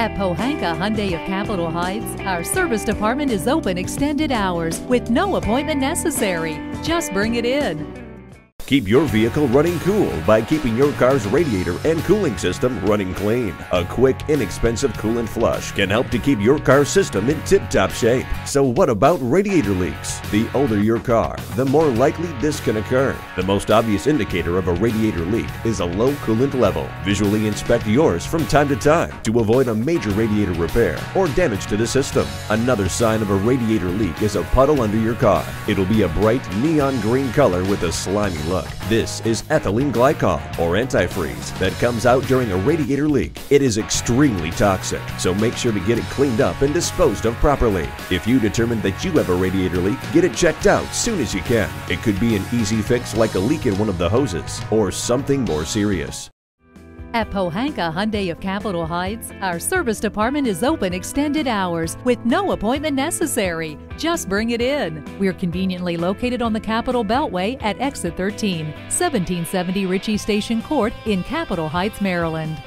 At Pohanka Hyundai of Capitol Heights, our service department is open extended hours with no appointment necessary. Just bring it in. Keep your vehicle running cool by keeping your car's radiator and cooling system running clean. A quick, inexpensive coolant flush can help to keep your car system in tip-top shape. So what about radiator leaks? The older your car, the more likely this can occur. The most obvious indicator of a radiator leak is a low coolant level. Visually inspect yours from time to time to avoid a major radiator repair or damage to the system. Another sign of a radiator leak is a puddle under your car. It'll be a bright neon green color with a slimy look This is ethylene glycol, or antifreeze, that comes out during a radiator leak. It is extremely toxic, so make sure to get it cleaned up and disposed of properly. If you determine that you have a radiator leak, get it checked out soon as you can. It could be an easy fix like a leak in one of the hoses, or something more serious. At Pohanka Hyundai of Capitol Heights, our service department is open extended hours with no appointment necessary. Just bring it in. We're conveniently located on the Capitol Beltway at exit 13, 1770 Ritchie Station Court in Capitol Heights, Maryland.